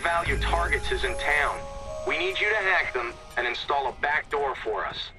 high-value targets is in town. We need you to hack them and install a backdoor for us.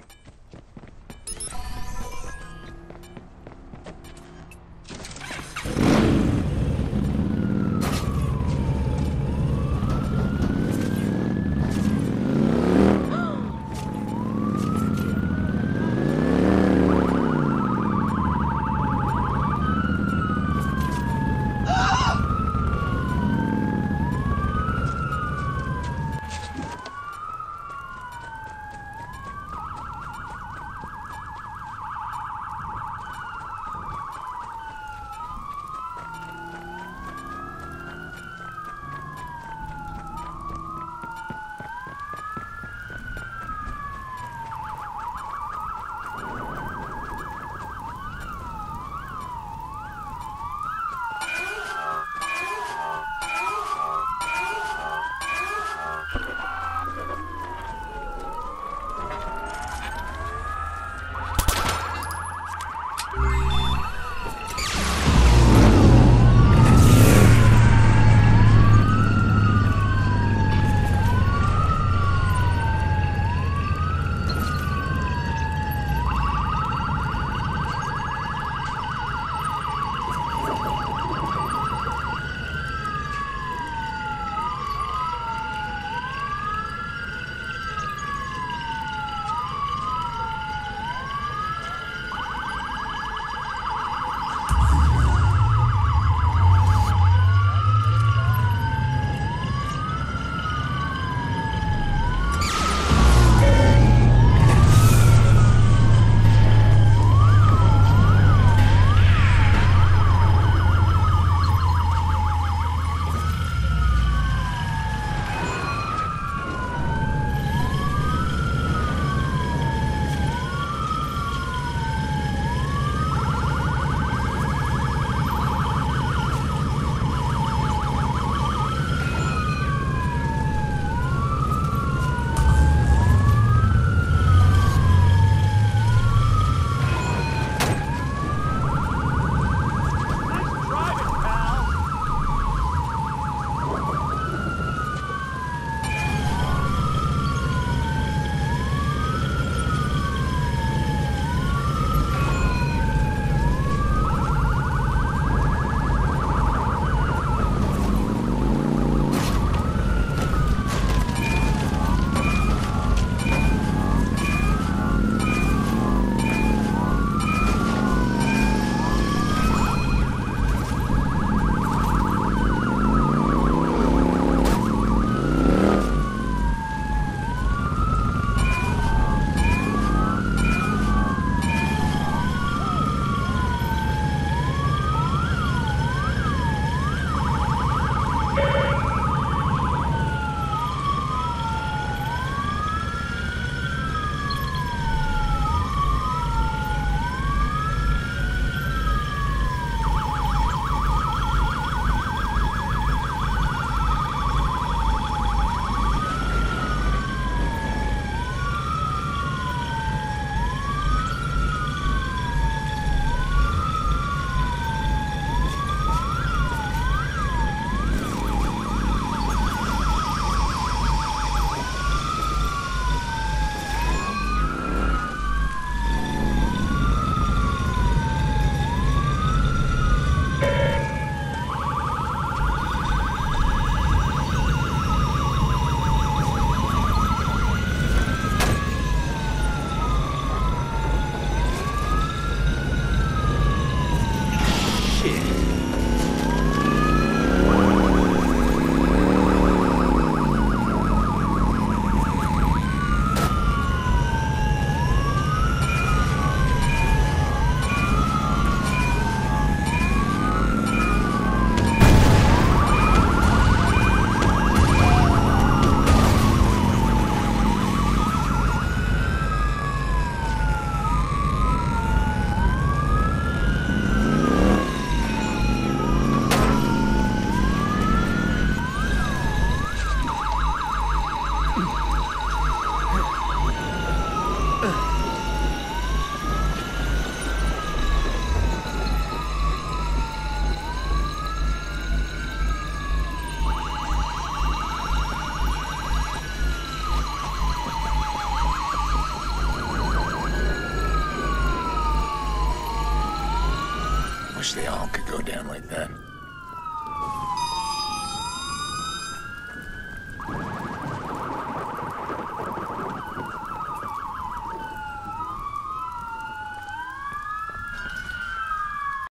Wish they all could go down like that.